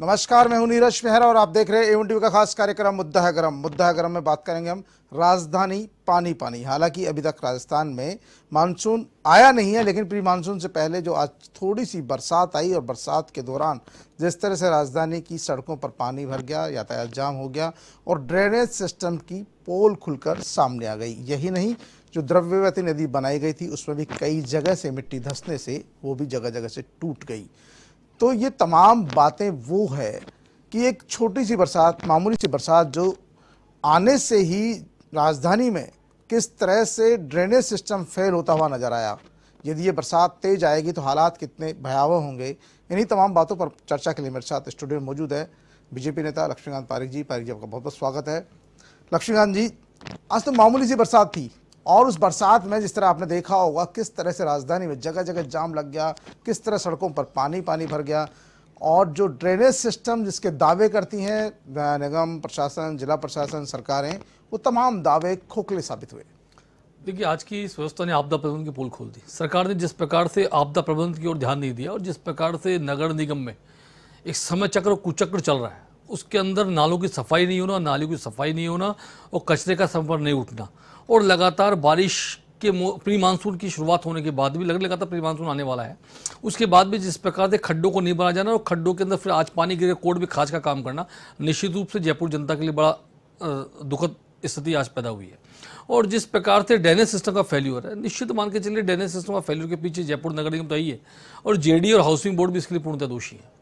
नमस्कार, मैं हूँ नीरज मेहरा और आप देख रहे हैं एवन टीवी का खास कार्यक्रम मुद्दा है गरम। मुद्दा है गरम में बात करेंगे हम राजधानी पानी पानी हालाँकि अभी तक राजस्थान में मानसून आया नहीं है, लेकिन प्री मानसून से पहले जो आज थोड़ी सी बरसात आई और बरसात के दौरान जिस तरह से राजधानी की सड़कों पर पानी भर गया, यातायात जाम हो गया और ड्रेनेज सिस्टम की पोल खुलकर सामने आ गई। यही नहीं, जो द्रव्यवती नदी बनाई गई थी, उसमें भी कई जगह से मिट्टी धंसने से वो भी जगह जगह से टूट गई। तो ये तमाम बातें वो है कि एक छोटी सी बरसात, मामूली सी बरसात जो आने से ही राजधानी में किस तरह से ड्रेनेज सिस्टम फेल होता हुआ नज़र आया। यदि ये बरसात तेज आएगी तो हालात कितने भयावह होंगे। इन्हीं तमाम बातों पर चर्चा के लिए मेरे साथ स्टूडियो में मौजूद है बीजेपी नेता लक्ष्मीकांत पारिक जी। पारिक जी, आपका बहुत बहुत स्वागत है। लक्ष्मीकांत जी, आज तो मामूली सी बरसात थी। और उस बरसात में जिस तरह आपने देखा होगा, किस तरह से राजधानी में जगह जगह जाम लग गया, किस तरह सड़कों पर पानी पानी भर गया, और जो ड्रेनेज सिस्टम जिसके दावे करती हैं निगम, प्रशासन, जिला प्रशासन, सरकारें, वो तमाम दावे खोखले साबित हुए। देखिए, आज की इस व्यवस्था ने आपदा प्रबंधन की पोल खोल दी। सरकार ने जिस प्रकार से आपदा प्रबंधन की ओर ध्यान नहीं दिया और जिस प्रकार से नगर निगम में एक समय चक्र कुचक्र चल रहा है उसके अंदर नालों की सफ़ाई नहीं होना नालियों की सफ़ाई नहीं होना और कचरे का संपर्क नहीं उठना। और लगातार बारिश के प्री मानसून की शुरुआत होने के बाद भी, लग, लगातार प्री मानसून आने वाला है। उसके बाद भी जिस प्रकार से खड्डों को नहीं बनाया जाना और खड्डों के अंदर फिर आज पानी गिरे कोड भी खाज का काम करना, निश्चित रूप से जयपुर जनता के लिए बड़ा दुखद स्थिति आज पैदा हुई है। और जिस प्रकार से ड्रेनेज सिस्टम का फेल्यूर है, निश्चित मान के चलिए ड्रेनेज सिस्टम का फेल्यूर के पीछे जयपुर नगर निगम तो ही है और जेडी और हाउसिंग बोर्ड भी इसके लिए पूर्णतः दोषी है।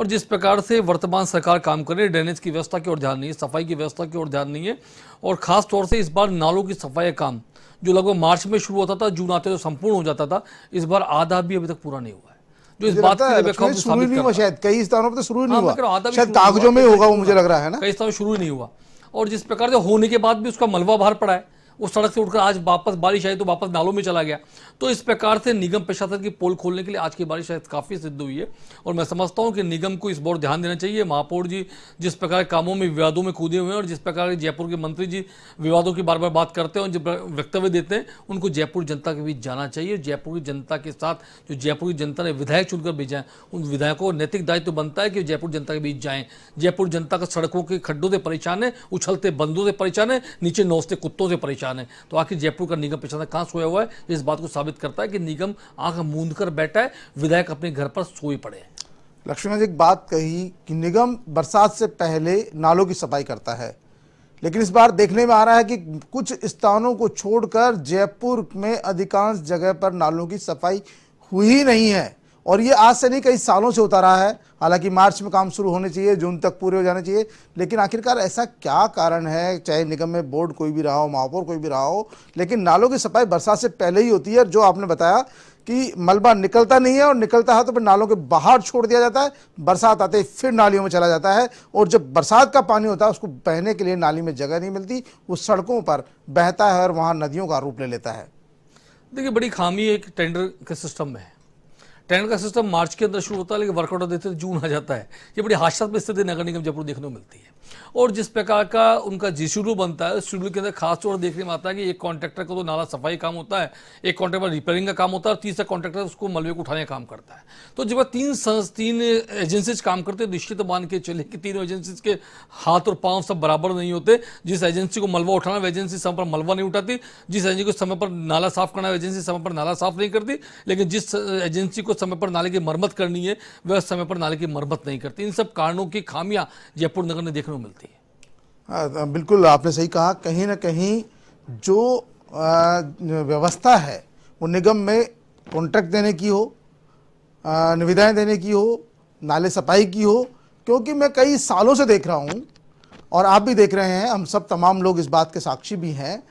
और जिस प्रकार से वर्तमान सरकार काम कर रही है ड्रेनेज की व्यवस्था की ओर ध्यान नहीं है सफ़ाई की व्यवस्था की ओर ध्यान नहीं है और खास तौर से इस बार नालों की सफ़ाई काम जो लगभग मार्च में शुरू होता था जून आते तो संपूर्ण हो जाता था इस बार आधा भी अभी तक पूरा नहीं हुआ है जो इस बात शुरू नहीं हुआ शायद कई स्थानों पर तो शुरू नहीं हाँ, हुआ शायद कागजों में होगा वो मुझे लग रहा है ना कई स्थानों शुरू नहीं हुआ और जिस प्रकार से होने के बाद भी उसका मलबा बाहर पड़ा है उस सड़क से उठकर आज वापस बारिश आई तो वापस नालों में चला गया। तो इस प्रकार से निगम प्रशासन की पोल खोलने के लिए आज की बारिश शायद काफ़ी सिद्ध हुई है। और मैं समझता हूँ कि निगम को इस बार ध्यान देना चाहिए। महापौर जी जिस प्रकार कामों में, विवादों में कूदे हुए हैं और जिस प्रकार जयपुर के मंत्री जी विवादों की बार बार बात करते हैं और जो वक्तव्य देते हैं, उनको जयपुर जनता के बीच जाना चाहिए। जयपुर की जनता के साथ जो जयपुर की जनता ने विधायक चुनकर भेजा है, उन विधायकों को नैतिक दायित्व तो बनता है कि जयपुर जनता के बीच जाएँ। जयपुर जनता का सड़कों के खड्डों से परेशान है, उछलते बंदों से परेशान है, नीचे नौसते कुत्तों से परेशान है तो आखिर जयपुर का निगम प्रशासन कहाँ सोया हुआ है? इस बात को साबित करता है कि निगम आँख मूंद कर बैठा है, विधायक अपने घर पर सोए पड़े हैं। लक्ष्मण जी, एक बात कही कि निगम बरसात से पहले नालों की सफ़ाई करता है। लेकिन इस बार देखने में आ रहा है कि कुछ स्थानों को छोड़कर जयपुर में अधिकांश जगह पर नालों की सफ़ाई हुई नहीं है। और ये आज से नहीं, कई सालों से होता रहा है। हालाँकि मार्च में काम शुरू होने चाहिए, जून तक पूरे हो जाने चाहिए, लेकिन आखिरकार ऐसा क्या कारण है? चाहे निगम में बोर्ड कोई भी रहा हो, महापौर कोई भी रहा हो, लेकिन नालों की सफ़ाई बरसात से पहले ही होती है। जो आपने बताया कि मलबा निकलता नहीं है और निकलता है तो फिर नालों के बाहर छोड़ दिया जाता है, बरसात आते फिर नालियों में चला जाता है और जब बरसात का पानी होता है, उसको बहने के लिए नाली में जगह नहीं मिलती, वो सड़कों पर बहता है और वहाँ नदियों का रूप ले लेता है। देखिए, बड़ी खामी एक टेंडर के सिस्टम में है। ट्रेंड का सिस्टम मार्च के अंदर शुरू होता है, लेकिन वर्कआउट देते जून आ जाता है। ये बड़ी हादसात्मक स्थिति नगर निगम जयपुर देखने को मिलती है। और जिस प्रकार का उनका जी शेड्यूल बनता है, उस शेड्यूल के अंदर खास तौर देखने में आता है कि एक कॉन्ट्रैक्टर को तो नाला सफ़ाई काम होता है, एक कॉन्ट्रैक्टर रिपेयरिंग का काम होता है, और तीसरा कॉन्ट्रैक्टर उसको मलबे को उठाने का काम करता है। तो जब तीन तीन एजेंसीज काम करते हैं, निश्चित मान के चले कि तीनों एजेंसीज के हाथ और पाँव सब बराबर नहीं होते। जिस एजेंसी को मलबा उठाना वो एजेंसी समय पर मलबा नहीं उठाती। जिस एजेंसी को समय पर नाला साफ़ करना एजेंसी समय पर नाला साफ़ नहीं करती। लेकिन जिस एजेंसी को समय पर नाले की मरम्मत करनी है, वह समय पर नाले की मरम्मत नहीं करती। इन सब कारणों की खामियाँ जयपुर नगर में देखने को मिलती है। बिल्कुल आपने सही कहा। कहीं ना कहीं जो व्यवस्था है, वो निगम में कॉन्ट्रैक्ट देने की हो निविदाएँ देने की हो, नाले सफ़ाई की हो, क्योंकि मैं कई सालों से देख रहा हूँ, और आप भी देख रहे हैं, हम सब तमाम लोग इस बात के साक्षी भी हैं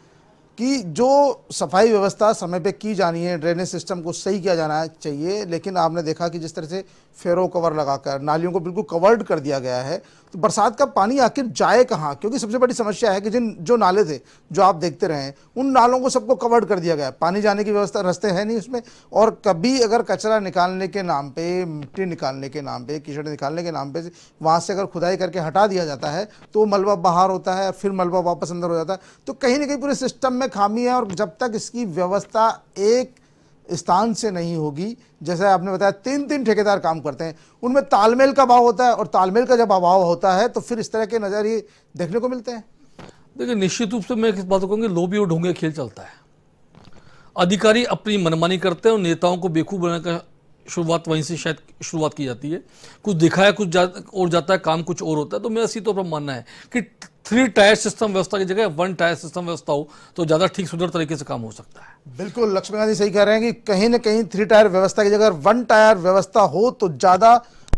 कि जो सफ़ाई व्यवस्था समय पे की जानी है ड्रेनेज सिस्टम को सही किया जाना चाहिए, लेकिन आपने देखा कि जिस तरह से फेरो कवर लगाकर, नालियों को बिल्कुल कवर्ड कर दिया गया है तो बरसात का पानी आखिर जाए कहाँ? क्योंकि सबसे बड़ी समस्या है कि जिन जो नाले थे, जो आप देखते रहे उन नालों को सबको कवर्ड कर दिया गया पानी जाने की व्यवस्था, रस्ते हैं नहीं उसमें। और कभी अगर कचरा निकालने के नाम पे, मिट्टी निकालने के नाम पे, कीचड़ निकालने के नाम पे, वहाँ से अगर खुदाई करके हटा दिया जाता है तो मलबा बाहर होता है, फिर मलबा वापस अंदर हो जाता है। तो कहीं ना कहीं पूरे सिस्टम में खामी है और जब तक इसकी व्यवस्था एक स्थान से नहीं होगी। जैसे आपने बताया तीन तीन ठेकेदार काम करते हैं। उनमें तालमेल का अभाव होता है और तालमेल का जब अभाव होता है तो फिर इस तरह के नज़रिए देखने को मिलते हैं। देखिए, निश्चित रूप से मैं इस बात को कहूँगी लोभी और ढोंगे खेल चलता है। अधिकारी अपनी मनमानी करते हैं और नेताओं को बेखूब बनाने का शुरुआत वहीं से शायद शुरुआत की जाती है। कुछ दिखाया कुछ जा, और जाता है काम कुछ और होता है तो मेरा इसी तौर पर मानना है कि थ्री टायर सिस्टम व्यवस्था की जगह वन टायर सिस्टम व्यवस्था हो तो ज़्यादा ठीक सुंदर तरीके से काम हो सकता है। बिल्कुल लक्ष्मीकांत जी सही कह रहे हैं कि कहीं ना कहीं थ्री टायर व्यवस्था की जगह वन टायर व्यवस्था हो तो ज़्यादा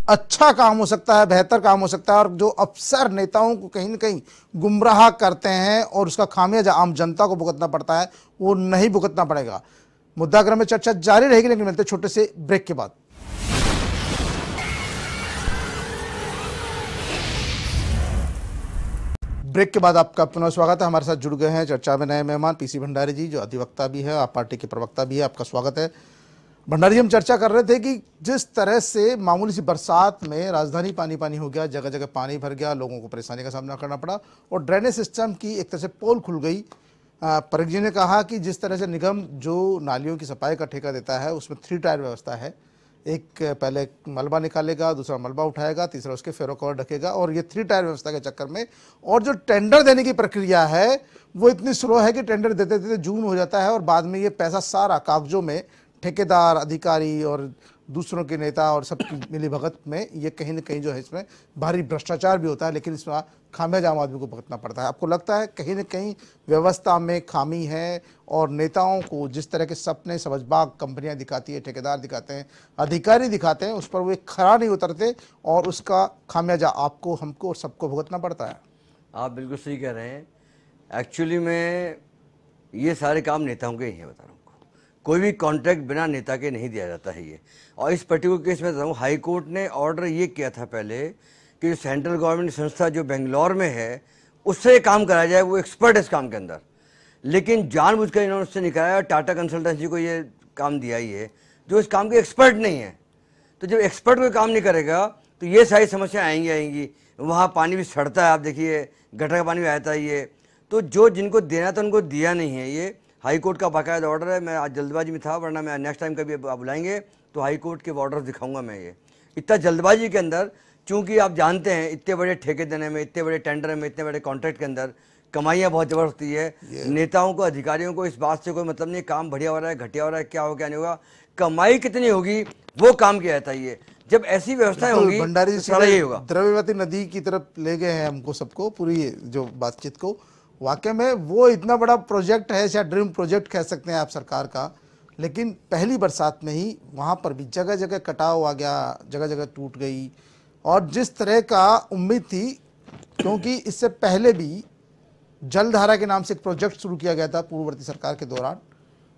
अच्छा काम हो सकता है बेहतर काम हो सकता है और जो अफसर नेताओं को कहीं ना कहीं गुमराह करते हैं और उसका खामियाजा आम जनता को भुगतना पड़ता है वो नहीं भुगतना पड़ेगा। मुद्दाक्रम में चर्चा जारी रहेगी, लेकिन मिलते छोटे से ब्रेक के बाद। ब्रेक के बाद आपका पुनः स्वागत है। हमारे साथ जुड़ गए हैं चर्चा में नए मेहमान, पीसी भंडारी जी, जो अधिवक्ता भी है, आप पार्टी के प्रवक्ता भी है, आपका स्वागत है। भंडारी जी, हम चर्चा कर रहे थे कि जिस तरह से मामूली सी बरसात में राजधानी पानी पानी हो गया जगह जगह पानी भर गया, लोगों को परेशानी का सामना करना पड़ा, और ड्रेनेज सिस्टम की एक तरह से पोल खुल गई परिक जी ने कहा कि जिस तरह से निगम जो नालियों की सफ़ाई का ठेका देता है, उसमें थ्री टायर व्यवस्था है। एक पहले मलबा निकालेगा, दूसरा मलबा उठाएगा, तीसरा उसके फेरो कवर ढकेगा और ये थ्री टायर व्यवस्था के चक्कर में और जो टेंडर देने की प्रक्रिया है, वो इतनी स्लो है कि टेंडर देते देते जून हो जाता है और बाद में ये पैसा सारा कागजों में ठेकेदार, अधिकारी और दूसरों के नेता और सबकी मिली भगत में ये कहीं ना कहीं जो है इसमें भारी भ्रष्टाचार भी होता है, लेकिन इसमें खामियाज आम आदमी को भुगतना पड़ता है। आपको लगता है कहीं ना कहीं व्यवस्था में खामी है और नेताओं को जिस तरह के सपने समझबाग कंपनियाँ दिखाती है, ठेकेदार दिखाते हैं, अधिकारी दिखाते हैं, उस पर वो खरा नहीं उतरते और उसका खामियाजा आपको, हमको और सबको भुगतना पड़ता है। आप बिल्कुल सही कह रहे हैं। एक्चुअली में ये सारे काम नेताओं के ही हैं, बता कोई भी कॉन्ट्रैक्ट बिना नेता के नहीं दिया जाता है ये। और इस पर्टिकुलर केस में बताऊँ हाई कोर्ट ने ऑर्डर ये किया था पहले कि जो सेंट्रल गवर्नमेंट संस्था जो बेंगलोर में है, उससे काम कराया जाए, वो एक्सपर्ट है इस काम के अंदर। लेकिन जानबूझकर इन्होंने उससे निकाला टाटा कंसल्टेंसी को ये काम दिया ही है, जो इस काम के एक्सपर्ट नहीं है। तो जब एक्सपर्ट कोई काम नहीं करेगा तो ये सारी समस्या आएँगी आएँगी। वहाँ पानी भी सड़ता है, आप देखिए, गटर का पानी भी आता है ये तो जो जिनको देना था, उनको दिया नहीं है ये। हाई कोर्ट का बाकायदा ऑर्डर है मैं आज जल्दबाजी में था वरना मैं नेक्स्ट टाइम कभी आप बुलाएँगे तो हाई कोर्ट के ऑर्डर दिखाऊँगा मैं ये। इतना जल्दबाजी के अंदर चूँकि आप जानते हैं इतने बड़े ठेके देने में इतने बड़े टेंडर में इतने बड़े कॉन्ट्रैक्ट के अंदर कमाइयाँ बहुत ज़बरदस्त होती है नेताओं को अधिकारियों को इस बात से कोई मतलब नहीं काम बढ़िया हो रहा है घटिया हो रहा है क्या हो क्या नहीं होगा कमाई कितनी होगी वो काम किया जाता है ये। जब ऐसी व्यवस्थाएँ होंगी भंडारी तो होगा। द्रव्यवती नदी की तरफ़ ले गए हैं हमको सबको पूरी जो बातचीत को। वाकई में वो इतना बड़ा प्रोजेक्ट है या ड्रीम प्रोजेक्ट कह सकते हैं आप सरकार का, लेकिन पहली बरसात में ही वहाँ पर भी जगह जगह कटाव आ गया जगह जगह टूट गई। और जिस तरह का उम्मीद थी, क्योंकि इससे पहले भी जलधारा के नाम से एक प्रोजेक्ट शुरू किया गया था पूर्ववर्ती सरकार के दौरान,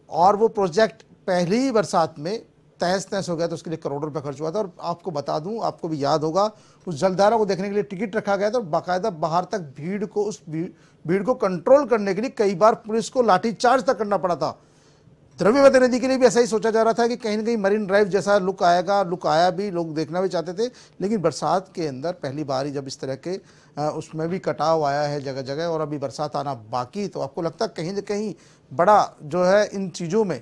और वो प्रोजेक्ट पहली बरसात में तहस तहस हो गया तो उसके लिए करोड़ों रुपये खर्च हुआ था और आपको बता दूँ, आपको भी याद होगा, उस जलधारा को देखने के लिए टिकट रखा गया था और बाकायदा बाहर तक भीड़ को, उस भीड़ को कंट्रोल करने के लिए कई बार पुलिस को लाठीचार्ज तक करना पड़ा था। द्रव्यवती नदी के लिए भी ऐसा ही सोचा जा रहा था कि कहीं ना कहीं मरीन ड्राइव जैसा लुक आएगा लुक आया भी, लोग देखना भी चाहते थे, लेकिन बरसात के अंदर पहली बार ही जब इस तरह के उसमें भी कटाव आया है जगह जगह और अभी बरसात आना बाकी तो आपको लगता कहीं ना कहीं बड़ा जो है इन चीज़ों में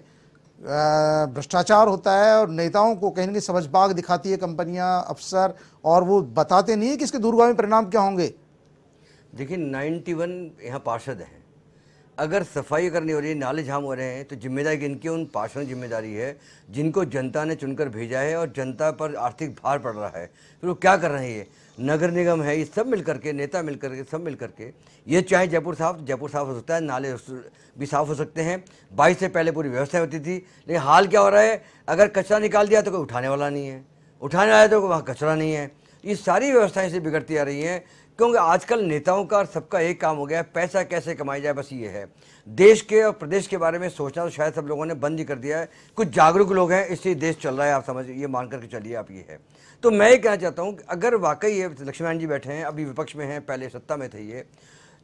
भ्रष्टाचार होता है और नेताओं को कहीं ना कहीं समझ बाग दिखाती है कंपनियाँ, अफसर, और वो बताते नहीं है कि इसके दूरगामी परिणाम क्या होंगे। देखिए 91 वन यहाँ पार्षद हैं। अगर सफ़ाई अगर नहीं हो रही नाले झाम हो रहे हैं तो ज़िम्मेदारी किनकी उन पार्षदों ज़िम्मेदारी है, जिनको जनता ने चुनकर भेजा है और जनता पर आर्थिक भार पड़ रहा है। फिर वो क्या कर रहे हैं? ये नगर निगम है, ये सब मिल करके नेता मिल करके सब मिल करके ये चाहे जयपुर साफ़ जयपुर साफ़ हो सकता है, नाले भी साफ़ हो सकते हैं। बाईस से पहले पूरी व्यवस्था होती थी, लेकिन हाल क्या हो रहा है, अगर कचरा निकाल दिया तो कोई उठाने वाला नहीं है। उठाने वाला तो वहाँ कचरा नहीं है। ये सारी व्यवस्थाएँ से बिगड़ती आ रही हैं, क्योंकि आजकल नेताओं का सबका एक काम हो गया है, पैसा कैसे कमाया जाए, बस ये है। देश के और प्रदेश के बारे में सोचना तो शायद सब लोगों ने बंद ही कर दिया है। कुछ जागरूक लोग हैं इसलिए देश चल रहा है, आप समझ, ये मान करके चलिए आप ये है। तो मैं ये कहना चाहता हूँ अगर वाकई ये लक्ष्मण जी बैठे हैं, अभी विपक्ष में हैं, पहले सत्ता में थे ये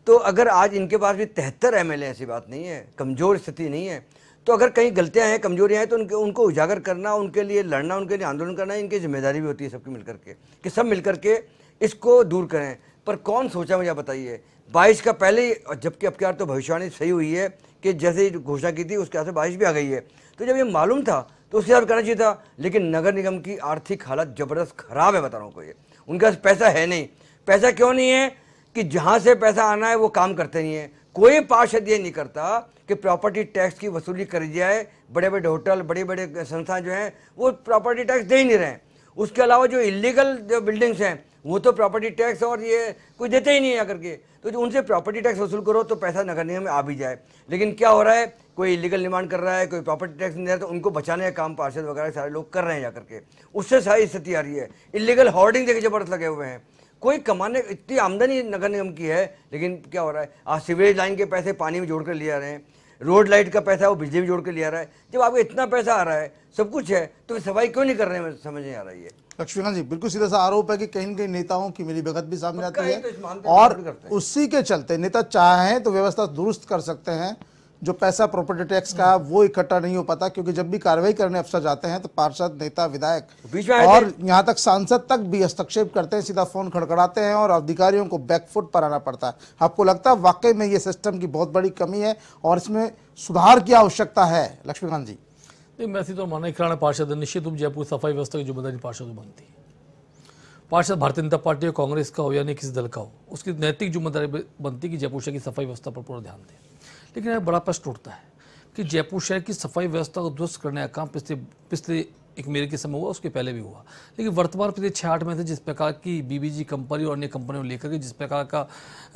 तो अगर आज इनके पास भी तिहत्तर एम ऐसी बात नहीं है, कमज़ोर स्थिति नहीं है तो अगर कहीं गलतियाँ हैं, कमजोरियाँ हैं तो उनके, उनको उजागर करना, उनके लिए लड़ना, उनके लिए आंदोलन करना, इनकी ज़िम्मेदारी भी होती है सबकी मिलकर के, कि सब मिलकर के इसको दूर करें। पर कौन सोचा मुझे बताइए? बारिश का पहले ही जबकि अब की बार तो भविष्यवाणी सही हुई है कि जैसे ही घोषणा की थी, उसके से बारिश भी आ गई है। तो जब ये मालूम था तो उसके साथ करना चाहिए था, लेकिन नगर निगम की आर्थिक हालत ज़बरदस्त खराब है, बता रहा हूँ को ये। उनके पास पैसा है नहीं। पैसा क्यों नहीं है कि जहाँ से पैसा आना है, वो काम करते नहीं है। कोई पार्षद ये नहीं करता कि प्रॉपर्टी टैक्स की वसूली करी जाए बड़े बड़े होटल बड़े बड़े संस्थान जो हैं, वो प्रॉपर्टी टैक्स दे ही नहीं रहे उसके अलावा जो इलीगल जो बिल्डिंग्स हैं, वो तो प्रॉपर्टी टैक्स और ये कोई देते ही नहीं है आकर के। तो जो उनसे प्रॉपर्टी टैक्स वसूल करो तो पैसा नगर निगम में आ भी जाए। लेकिन क्या हो रहा है, कोई इलीगल निर्माण कर रहा है, कोई प्रॉपर्टी टैक्स नहीं दे रहा तो उनको बचाने का काम पार्षद वगैरह सारे लोग कर रहे हैं जाकर के। उससे सारी स्थिति आ रही है। इलीगल हॉर्डिंग देखिए ज़बरदस्त लगे हुए हैं। कोई कमाने इतनी आमदनी नगर निगम की है लेकिन क्या हो रहा है? आज सीवरेज लाइन के पैसे पानी में जोड़ कर ले आ रहे हैं रोड लाइट का पैसा वो बिजली में जोड़ कर ले आ रहा है। जब आपको इतना पैसा आ रहा है सब कुछ है तो सफ़ाई क्यों नहीं कर रहे हैं? समझ नहीं आ रही है लक्ष्मीकांत जी बिल्कुल सीधा सा आरोप है कि कहीं कहीं नेताओं की मिली भगत भी सामने आती है, तो और। उसी के चलते नेता चाहें तो व्यवस्था दुरुस्त कर सकते हैं जो पैसा प्रॉपर्टी टैक्स का है, वो इकट्ठा नहीं हो पाता क्योंकि जब भी कार्रवाई करने अफसर जाते हैं तो पार्षद नेता विधायक। और यहाँ तक सांसद तक भी हस्तक्षेप करते हैं सीधा फ़ोन खड़खड़ाते हैं और अधिकारियों को बैकफुट पर आना पड़ता है। आपको लगता है वाकई में ये सिस्टम की बहुत बड़ी कमी है और इसमें सुधार की आवश्यकता है? लक्ष्मीकांत जी। नहीं मैं तो माना किराना पार्षद निश्चित रूप जयपुर सफ़ाई व्यवस्था की ज़िम्मेदारी पार्षद बनती है। पार्षद भारतीय जनता पार्टी हो कांग्रेस का हो या नहीं किसी दल का हो उसकी नैतिक ज़िम्मेदारी बनती है कि जयपुर शहर की सफ़ाई व्यवस्था पर पूरा ध्यान दें। लेकिन यह बड़ा प्रश्न उठता है कि जयपुर शहर की सफ़ाई व्यवस्था को दुरुस्त करने का काम पिछले पिछले एक मेरे के समय हुआ उसके पहले भी हुआ। लेकिन वर्तमान पिछले छः आठ महीने जिस प्रकार की बीबीजी कंपनी और अन्य कंपनियों को लेकर के जिस प्रकार का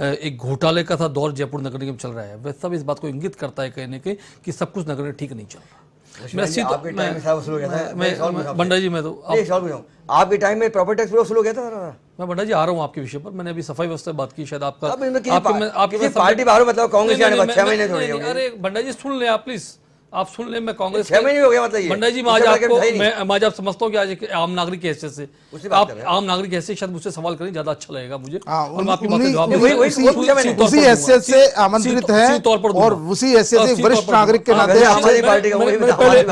एक घोटाले का था दौर जयपुर नगर निगम चल रहा है वह सब इस बात को इंगित करता है कहने के कि सब कुछ नगर में ठीक नहीं चल रहा। मैं टाइम में जी मैं तो आपके टाइम में प्रॉपर्टी टैक्स वसूल हो गया था? मैं बंडा जी आ रहा हूँ आपके विषय पर मैंने अभी सफ़ाई व्यवस्था बात की शायद आपका आपके पार्टी बाहर मतलब कांग्रेस। अरे बंडा जी सुन ले आप प्लीज़ आप सुन ले मैं कांग्रेस छह महीने हो गया मतलब ये बंडा जी मैं आज आपको। मैं आज आप समझता हूँ कि आज एक आम नागरिक की हैसियत से। आप आम नागरिक की हैसियत शायद मुझसे सवाल करें ज़्यादा अच्छा लगेगा मुझे। और मैं आपकी बात जवाब नहीं, दूँगा। वही- उसी- हैसियत से आमंत्रित हैं तौर पर और उसी हैसियत से वरिष्ठ नागरिक के नाते हाँ, हमारी पार्टी का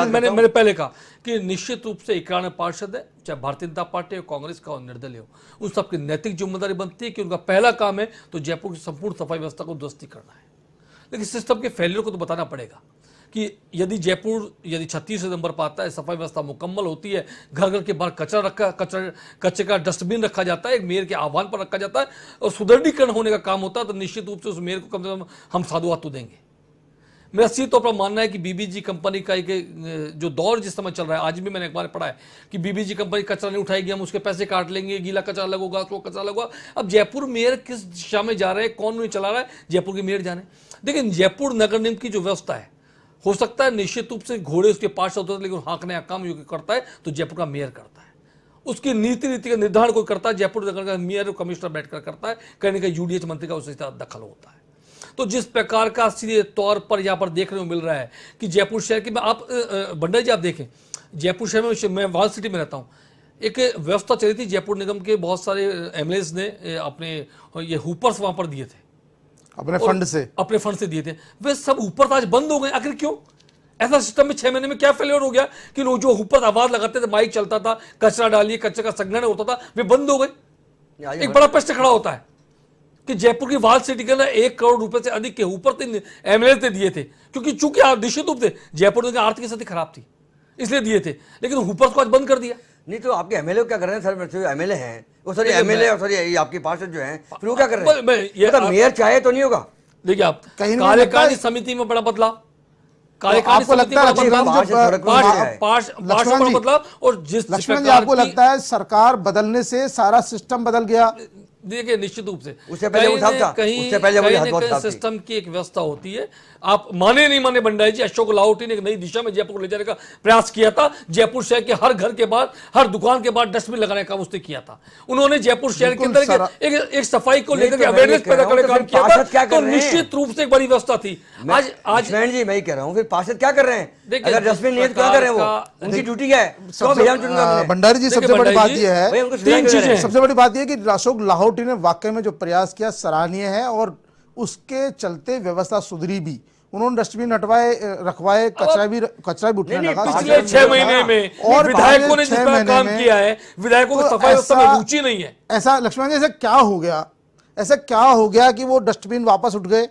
मैंने- मैंने पहले कहा कि निश्चित रूप से इकराना पार्षद है चाहे भारतीय जनता पार्टी हो कांग्रेस का और निर्दलीय हो। उन सबकी नैतिक ज़िम्मेदारी बनती है कि उनका पहला काम है तो जयपुर की संपूर्ण सफ़ाई व्यवस्था को दुरुस्ती करना है। लेकिन सिस्टम के फेलियर को तो बताना पड़ेगा। कि यदि जयपुर, यदि छत्तीस नंबर पर आता है, सफ़ाई व्यवस्था मुकम्मल होती है घर घर के बाहर कचरा रखा, कचरा कचरे का डस्टबिन रखा जाता है, एक मेयर के आह्वान पर रखा जाता है, और सुदृढ़ीकरण होने का काम होता है तो निश्चित रूप से उस मेयर को कम से कम हम साधुवाद तो देंगे। मेरा सीधे तौर पर मानना है कि बीबीजी कंपनी का एक, जो दौर जिस समय चल रहा है, आज भी मैंने एक बार पढ़ा है कि बीबीजी कंपनी कचरा नहीं उठाएगी, हम उसके पैसे काट लेंगे, गीला कचरा लगेगा तो कचरा लगेगा अब जयपुर मेयर किस दिशा में जा रहे हैं, कौन नहीं चला रहा है, जयपुर के मेयर जाने। लेकिन जयपुर नगर निगम की जो व्यवस्था है हो सकता है निश्चित रूप से घोड़े उसके पास होते हैं, लेकिन हाँकने का काम कि करता है तो जयपुर का मेयर करता है। उसकी नीति नीति का निर्धारण कोई करता है, जयपुर नगर का मेयर और कमिश्नर बैठकर करता है कहने का यूडीएच मंत्री का उससे ज़्यादा दखल होता है। तो जिस प्रकार का सीधे तौर पर यहाँ पर देखने को मिल रहा है कि जयपुर शहर की आप भंडारी जी आप देखें, जयपुर शहर में, मैं वाल सिटी में रहता हूँ, एक व्यवस्था चली थी जयपुर निगम के बहुत सारे एम ने अपने, ये हुपर्स वहाँ पर दिए थे। अपने फंड से। अपने फंड से दिए थे। वे सब ऊपर आज बंद हो गए। आखिर क्यों? ऐसा सिस्टम में छह महीने में क्या फेलियर हो गया कि लोग जो ऊपर आवाज़ लगाते थे माइक चलता था कचरा डालिए कचरे का संग्रहण होता था वे बंद हो गए। एक बड़ा प्रश्न खड़ा होता है कि जयपुर की वाल सिटी के अंदर एक करोड़ रुपए से अधिक के ऊपर एमएलए दिए थे क्योंकि चूँकि आप निश्चित रूप से जयपुर की आर्थिक स्थिति खराब थी इसलिए दिए थे लेकिन ऊपर को आज बंद कर दिया। नहीं तो आपके एमएलए क्या कर रहे हैं सर? जो एमएलए हैं वो सॉरी एमएलए और सॉरी ये आपके पार्षद जो हैं फिर वो क्या कर रहे हैं? ये मतलब आप- मेयर चाहे तो नहीं होगा। देखिए आप कहीं लगता समिति में बड़ा बदलाव। तो आपको लगता है और जिस लक्ष्मण जी आपको लगता है सरकार बदलने से सारा सिस्टम बदल गया? देखिए निश्चित रूप से। उससे पहले कहीं सिस्टम की एक व्यवस्था होती है। आप माने नहीं माने भंडारी जी अशोक लाहौटी ने एक नई दिशा में जयपुर को ले जाने का प्रयास किया था। जयपुर शहर के हर घर के बाद हर दुकान के बाद डस्टबिन लगाने का काम उसने किया था। उन्होंने जयपुर शहर के अंदर एक, एक, सफ़ाई को लेकर तो अवेयरनेस पैदा करने का तो काम किया था। तो निश्चित रूप से एक बड़ी व्यवस्था थी। आज आज जी मैं कह रहा हूँ फिर पार्षद क्या कर रहे हैं? देखिए, अगर डस्टबिन नहीं तो क्या कर रहे हैं वो? उनकी ड्यूटी है? तो। भंडारी जी सबसे बड़ी बात यह है तीन चीज़ें। सबसे बड़ी बात यह है कि अशोक लाहौटी ने वाकई में जो प्रयास किया सराहनीय है और उसके चलते व्यवस्था सुधरी भी। उन्होंने डस्टबिन हटवाए रखवाए कचरा भी कचरा भी उठने लगा पिछले छह महीने में और विधायकों ने जिस महीने काम किया है विधायकों को तो सफ़ाई में रुचि नहीं है। ऐसा लक्ष्मण जी ऐसा क्या हो गया? ऐसा क्या हो गया कि वो डस्टबिन वापस उठ गए?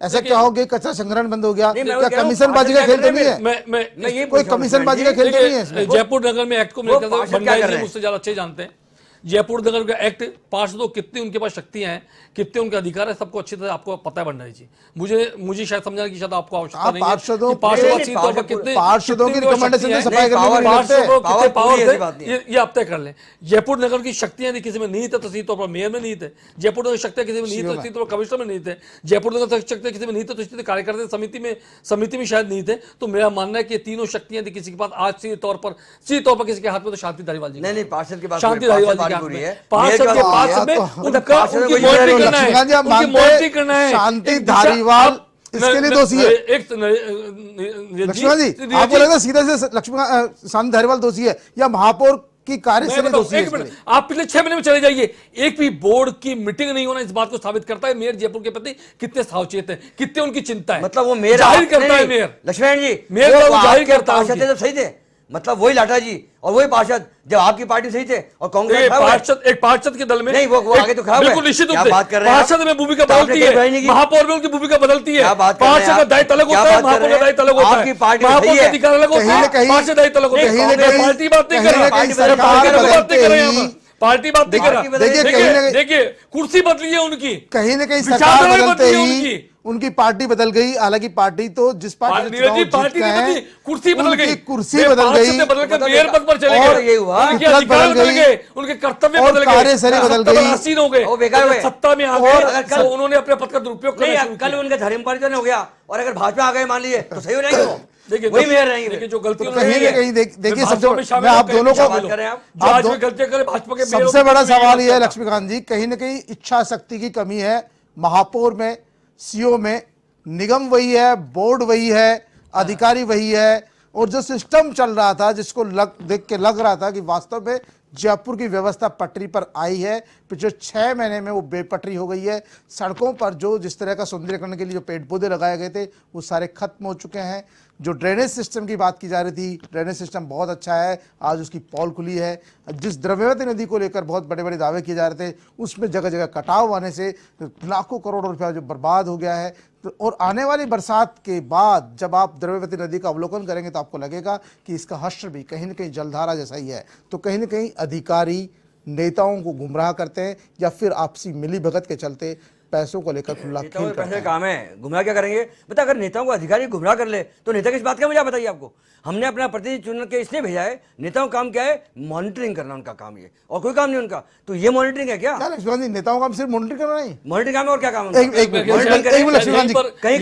ऐसा क्या हो गया कचरा संग्रहण बंद हो गया? क्या कमीशन बाजी का खेल तो नहीं है? कोई कमीशन बाजी का खेल तो नहीं है जयपुर नगर में एक्ट को हैं? मुझसे ज़्यादा अच्छे जानते हैं। जयपुर नगर का एक्ट पार्षदों कितनी उनके पास शक्तियाँ हैं कितने उनके अधिकार है सबको अच्छी तरह आपको पता है भंडारी जी। मुझे मुझे शायद समझाने की शायद आपको आवश्यकता आप नहीं है पार्षदों- नहीं, नहीं, पर कितने पार्षदों की रिकमेंडेशन से सफ़ाई नहीं, नहीं पार्षदों कितने पावर थे नहीं है। ये आप तय कर लें। जयपुर नगर की शक्तियाँ यदि किसी में नहीं थे तो सीधी तौर पर मेयर में नहीं थे जयपुर नगर की शक्तियाँ किसी में नहीं थे तो तौर पर कमिश्नर में नहीं थे जयपुर नगर शक्तियाँ किसी में नहीं थे तो कार्यकर्ता समिति में समिति में शायद नहीं थे तो मेरा मानना है कि तीनों शक्तियाँ यदि किसी के पास आज सीधे तौर पर सीधे तौर पर किसी के हाथ में तो शांति धारीवाल जी नहीं नहीं पार्षद की बात शांति धारीवाल जी में पार्षद के पास में तो- उनका उनकी मॉनिटरिंग करना है। लक्ष्मण जी, आप उनकी मॉनिटरिंग करना है। शांति धारीवाल इसके लिए दोषी है। एक लक्ष्मण जी आपको लगता है सीधे से लक्ष्मण शांति धारीवाल दोषी है या महापौर की दोषी है लिए? आप पिछले छह महीने में चले जाइए। एक भी बोर्ड की मीटिंग नहीं होना इस बात को साबित करता है। मेयर जयपुर के प्रति कितने सावचेत है कितने उनकी चिंता है। मतलब वो मेयर ज़ाहिर करता है मेयर। लक्ष्मण जी मेयर ज़ाहिर करता है तो सही थे। मतलब वही लाठा जी और वही पार्षद जब आपकी पार्टी सही थे और कांग्रेस एक पार्षद एक पार्षद के दल में नहीं, वो- वो आगे तो खराब है। बिल्कुल निश्चित रूप से। बात कर रहे हैं पार्षद में भूमिका तो बदलती है? महापौर में उनकी भूमिका बदलती है। पार्षद का दायित्व अलग होता है महापौर का दायित्व अलग होता है। आपकी पार्टी में महापौर का अधिकार अलग होता है। कहीं- पार्षद दायित्व अलग होता है। कहीं- पार्टी बात नहीं कर रहा। बात नहीं कर रहे हैं। पार्टी बात नहीं कर रहा। देखिए, देखिए कुर्सी बदली है उनकी। कहीं ना कहीं सरकार बदली है उनकी। उनकी पार्टी बदल गई। हालाँकि पार्टी तो जिस पार्टी पार्टी हैं, कुर्सी बदल गई। कुर्सी बदल गई से बदल कर मेयर पद पर चले और गए। ये हुआ, उनके अधिकार बदल बदल गई, गए उनके कर्तव्य बदल गए। बदल गई। हो। गए। सत्ता में आ गए कल- उन्होंने अपने पद का दुरुपयोग शुरू कल किया। उनका धर्म परिवर्तन हो गया और अगर भाजपा आ गए मान लीजिए तो सही हो जाएँगे वो। देखिए वही मेयर रहेंगे देखिए जो गलती तो कहीं कहीं देखिए सबसे मैं आप दोनों भी को- शामिल बात कर रहे। आप? गलतियाँ करे भाजपा के सबसे बड़ा सवाल यह है लक्ष्मीकांत जी कहीं ना कहीं इच्छा शक्ति की कमी है महापौर में सीओ में, निगम वही है, बोर्ड वही है, अधिकारी वही है, और जो सिस्टम चल रहा था, जिसको लग, देख के लग रहा था कि वास्तव में जयपुर की व्यवस्था पटरी पर आई है, पिछले छः महीने में वो बेपटरी हो गई है। सड़कों पर जो जिस तरह का सौंदर्यकरण के लिए जो पेड़ पौधे लगाए गए थे, वो सारे खत्म हो चुके हैं। जो ड्रेनेज सिस्टम की बात की जा रही थी ड्रेनेज सिस्टम बहुत अच्छा है, आज उसकी पॉल खुली है। जिस द्रव्यवती नदी को लेकर बहुत बड़े बड़े दावे किए जा रहे थे, उसमें जगह जगह कटाव आने से लाखों करोड़ों रुपया जो बर्बाद हो गया है। तो और आने वाली बरसात के बाद जब आप द्रव्यवती नदी का अवलोकन करेंगे तो आपको लगेगा कि इसका हश्र भी कहीं ना कहीं जलधारा जैसा ही है। तो कहीं ना कहीं अधिकारी नेताओं को गुमराह करते हैं या फिर आपसी मिली भगत के चलते पैसों को लेकर खुला खेल पैसे काम है गुमराह क्या करेंगे? बता अगर नेताओं को अधिकारी गुमराह कर ले तो नेता किस बात का मुझे बताइए आपको? हमने अपना प्रतिनिधि चुन के इसलिए भेजा है नेताओं का काम क्या है? मॉनिटरिंग करना उनका काम ये और कोई काम नहीं उनका। तो ये मॉनिटरिंग है क्या? लक्ष्मण जी नेताओं का काम सिर्फ़ मॉनिटरिंग करना नहीं? मॉनिटरिंग काम है और क्या काम है एक मिनट लक्ष्मण जी कहीं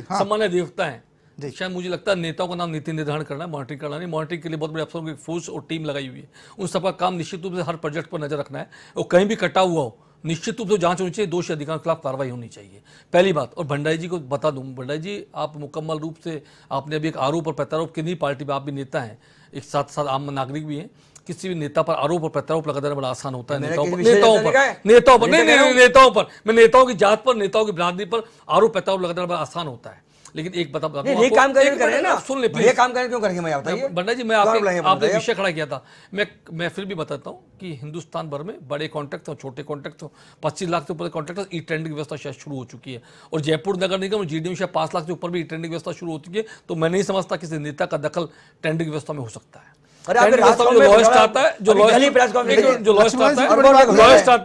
हाँ। सम्मानीय देवता है। शायद मुझे लगता है नेताओं का नाम नीति निर्धारण करना है मॉनिटरिंग करना नहीं मॉनिटरिंग के लिए बहुत बड़े अफसरों की फोर्स और टीम लगाई हुई है। उन सबका काम निश्चित रूप से हर प्रोजेक्ट पर नज़र रखना है और कहीं भी कटा हुआ हो निश्चित रूप से जाँच होनी चाहिए दोषी अधिकारियों के खिलाफ कार्रवाई होनी चाहिए। पहली बात और भंडारी जी को बता दूँ भंडारी जी आप मुकम्मल रूप से आपने अभी एक आरोप और प्रत्यारोप किन्हीं पार्टी में आप भी नेता हैं एक साथ साथ आम नागरिक भी हैं किसी भी नेता पर आरोप और प्रत्यारोप लगा देना बड़ा आसान होता है नेताओं पर। नेताओं पर नेताओं पर नहीं नहीं नेताओं पर मैं नेताओं की जात पर नेताओं की बिरादरी पर आरोप प्रत्यारोप लगा देना बड़ा आसान होता है। लेकिन एक बता बता ये काम करें करें मिनट, ना। सुन ले ये काम करें क्यों करेंगे मैं बताइए। बंडा जी मैं आपके आपने विषय खड़ा किया था। मैं मैं फिर भी बताता हूँ कि हिंदुस्तान भर में बड़े कॉन्ट्रैक्ट हो छोटे कॉन्ट्रैक्ट हो पच्चीस लाख से ऊपर कॉन्ट्रैक्ट ई ट्रेंडिंग की व्यवस्था शायद शुरू हो चुकी है। और जयपुर नगर निगम जी डी शायद पाँच लाख से ऊपर भी ई ट्रेंडिंग की व्यवस्था शुरू हो चुकी है तो मैं नहीं समझता किसी नेता का दखल ट्रेंडिंग की व्यवस्था में हो सकता है। है है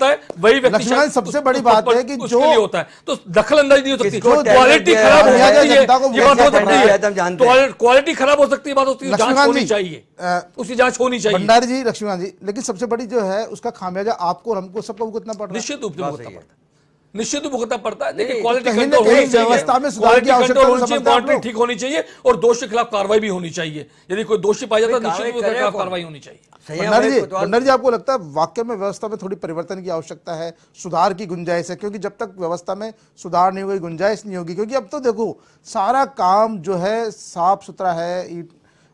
है। है वही व्यक्ति सबसे बड़ी बात है कि जो- होता है तो दखल अंदाजी नहीं हो सकती क्वालिटी खराब हो है? सकती है बात हो सकती है है, हैं। क्वालिटी- क्वालिटी खराब हो सकती है बात होती है जाँच होनी चाहिए उसकी जाँच होनी चाहिए भंडारी जी लक्ष्मण जी लेकिन सबसे बड़ी जो है उसका खामियाजा आपको और हमको सबको भुगतना पड़ रहा है निश्चित रूप से है। पड़ता है निश्चित भुगतना पड़ता है। नहीं, क्वालिटी कंट्रोल होनी चाहिए। व्यवस्था में सुधार की क्वालिटी आवश्यकता कंट्रोल होनी चाहिए मॉनिटरिंग ठीक होनी चाहिए और दोष के खिलाफ कार्रवाई भी होनी चाहिए। यदि कोई दोषी पाया जाता है निश्चित रूप से खिलाफ कार्रवाई होनी चाहिए। भंडारी जी भंडारी जी आपको लगता है वाक्य में व्यवस्था में थोड़ी परिवर्तन की आवश्यकता है सुधार की गुंजाइश है? क्योंकि जब तक व्यवस्था में सुधार नहीं होगी गुंजाइश नहीं होगी क्योंकि अब तो देखो सारा काम जो है साफ़ सुथरा है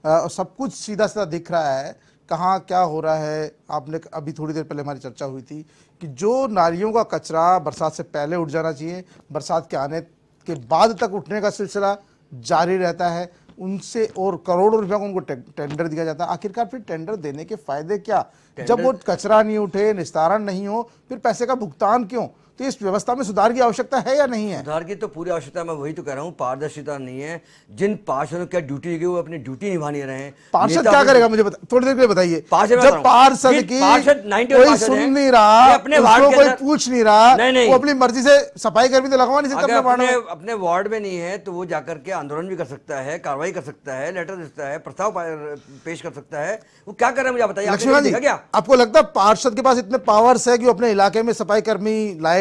अ, सब कुछ सीधा सीधा दिख रहा है। कहाँ क्या हो रहा है? आपने अभी थोड़ी देर पहले हमारी चर्चा हुई थी कि जो नालियों का कचरा बरसात से पहले उठ जाना चाहिए बरसात के आने के बाद तक उठने का सिलसिला जारी रहता है। उनसे और करोड़ों रुपया को उनको टेंडर दिया जाता है। आखिरकार फिर टेंडर देने के फ़ायदे क्या? जब वो कचरा नहीं उठे निस्तारण नहीं हो फिर पैसे का भुगतान क्यों? तो इस व्यवस्था में सुधार की आवश्यकता है या नहीं है? सुधार की तो पूरी आवश्यकता मैं वही तो कह रहा हूँ पारदर्शिता नहीं है। जिन पार्षदों को क्या ड्यूटी वो अपनी ड्यूटी निभा नहीं रहे हैं। पार्षद क्या करेगा मुझे थोड़ी देर के लिए बताइए। पार्षद जब की कोई सुन नहीं रहा अपने कोई पूछ नहीं रहा। वो अपनी मर्ज़ी से सफ़ाई कर्मी तो लगवा नहीं सकता अपने वार्ड अपने में। वार्ड में नहीं है तो वो जाकर के आंदोलन भी कर सकता है कार्रवाई कर सकता है लेटर दे सकता है प्रस्ताव पेश कर सकता है। वो क्या कर रहे हैं मुझे बताइए? लक्ष्मण जी क्या? आपको लगता है पार्षद के पास इतने पावर्स है कि वो अपने इलाके में सफ़ाई कर्मी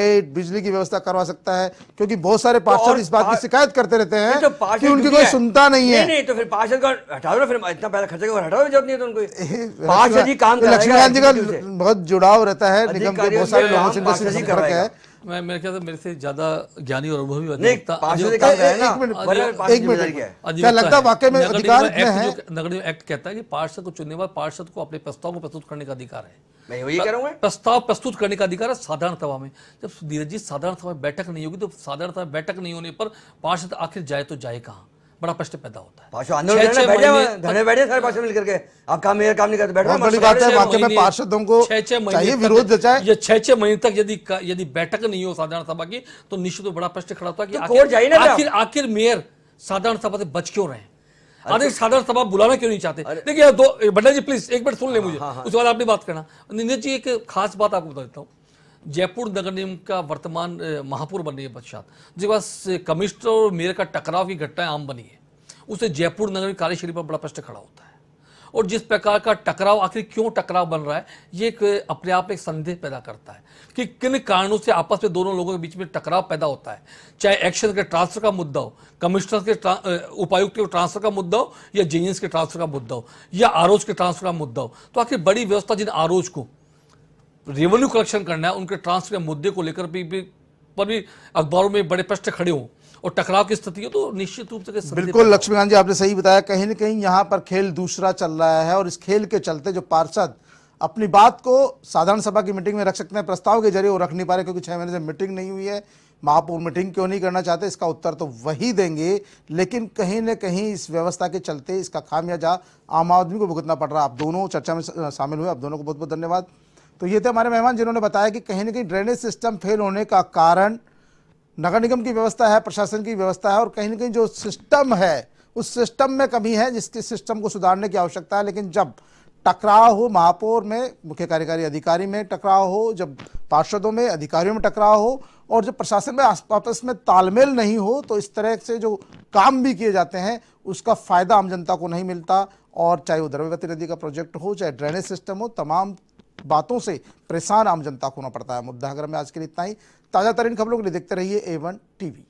लाइट बिजली की व्यवस्था करवा सकता है क्योंकि बहुत सारे पार्षद तो इस बात की शिकायत करते रहते हैं तो कि उनकी कोई सुनता नहीं है। नहीं तो फिर पार्षद का हटा दो फिर इतना पैसा खर्चा हटाओ ज़रूरत नहीं है तो उनको। पार्षद ही काम लक्ष्मीकांत जी का बहुत जुड़ाव रहता है निगम के बहुत सारे लोगों से ही संपर्क है। मैं मेरे ख्याल से मेरे से ज़्यादा ज्ञानी और अनुभवी ही अधिवक्ता- काम कराएगा एक मिनट, ना वरना एक पार्षद एक ज़िम्मेदारी मिनट। क्या है। लगता वाकई में अधिकार एक्ट इतने हैं? जो- नगर निगम एक्ट कहता है कि पार्षद को चुनने वाले पार्षद को अपने प्रस्ताव को प्रस्तुत करने का अधिकार है। मैं वही कह रहा हूँ प्रस्ताव प्रस्तुत करने का अधिकार है साधारण सभा में। जब धीरज जी साधारण सभा में बैठक नहीं होगी तो साधारण सभा बैठक नहीं होने पर पार्षद आखिर जाए तो जाए कहाँ? बड़ा प्रश्न पैदा होता है। पार्षद आंदोलन धरने बैठे सारे पार्षद मिल करके आप काम मेरा काम नहीं करते बैठो बड़ी बात है वाकई में पार्षदों को चाहिए विरोध जचाए ये छह छह महीने तक यदि यदि बैठक नहीं हो साधारण सभा की तो निश्चित रूप से बड़ा प्रश्न खड़ा होता है कि तो आखिर आखिर मेयर साधारण सभा से बच क्यों रहे हैं? आधे साधारण सभा बुलाना क्यों नहीं चाहते? देखिए दो बंडा जी प्लीज़ एक मिनट सुन ले मुझे। उसके बाद आपने बात करना। नीरज जी एक खास बात आपको बता देता हूँ। जयपुर नगर निगम का वर्तमान महापौर बनने के पश्चात जिसके पास कमिश्नर और मेयर का टकराव की घटनाएँ आम बनी है। उसे जयपुर नगर की कार्यशैली पर बड़ा प्रश्न खड़ा होता है। और जिस प्रकार का टकराव, आखिर क्यों टकराव बन रहा है, ये एक अपने आप में एक संदेह पैदा करता है कि किन कारणों से आपस में दोनों लोगों के बीच में टकराव पैदा होता है। चाहे एक्शन के ट्रांसफ़र का मुद्दा हो, कमिश्नर के उपायुक्त के ट्रांसफ़र का मुद्दा हो, या जेएंस के ट्रांसफ़र का मुद्दा हो, या आरोज के ट्रांसफ़र का मुद्दा हो तो आखिर बड़ी व्यवस्था जिन आरोज को रेवेन्यू कलेक्शन करना है उनके ट्रांसफ़र के मुद्दे को लेकर भी, भी पर भी अखबारों में बड़े प्रश्न खड़े हों और टकराव की स्थिति हो तो निश्चित रूप से बिल्कुल लक्ष्मीकांत जी आपने सही बताया कहीं ना कहीं यहाँ पर खेल दूसरा चल रहा है और इस खेल के चलते जो पार्षद अपनी बात को साधारण सभा की मीटिंग में रख सकते हैं प्रस्ताव के ज़रिए वो रख नहीं पा रहे क्योंकि छह महीने से मीटिंग नहीं हुई है महापौर मीटिंग क्यों नहीं करना चाहते इसका उत्तर तो वही देंगे लेकिन कहीं ना कहीं इस व्यवस्था के चलते इसका खामियाजा आम आदमी को भुगतना पड़ रहा है। आप दोनों चर्चा में शामिल हुए आप दोनों को बहुत बहुत धन्यवाद। तो ये थे हमारे मेहमान जिन्होंने बताया कि कहीं ना कहीं ड्रेनेज सिस्टम फेल होने का कारण नगर निगम की व्यवस्था है, प्रशासन की व्यवस्था है और कहीं ना कहीं जो सिस्टम है, उस सिस्टम में कमी है जिसके सिस्टम को सुधारने की आवश्यकता है। लेकिन जब टकराव हो, महापौर में, मुख्य कार्यकारी अधिकारी में टकराव हो, जब पार्षदों में, अधिकारियों में टकराव हो और जब प्रशासन में आपस में तालमेल नहीं हो तो इस तरह से जो काम भी किए जाते हैं, उसका फ़ायदा आम जनता को नहीं मिलता। और चाहे वो द्रव्यवती नदी का प्रोजेक्ट हो, चाहे ड्रेनेज सिस्टम हो, तमाम बातों से परेशान आम जनता को होना पड़ता है। मुद्दा अगर में आज के लिए इतना ही। ताज़ा तरीन खबरों के लिए देखते रहिए ए वन टीवी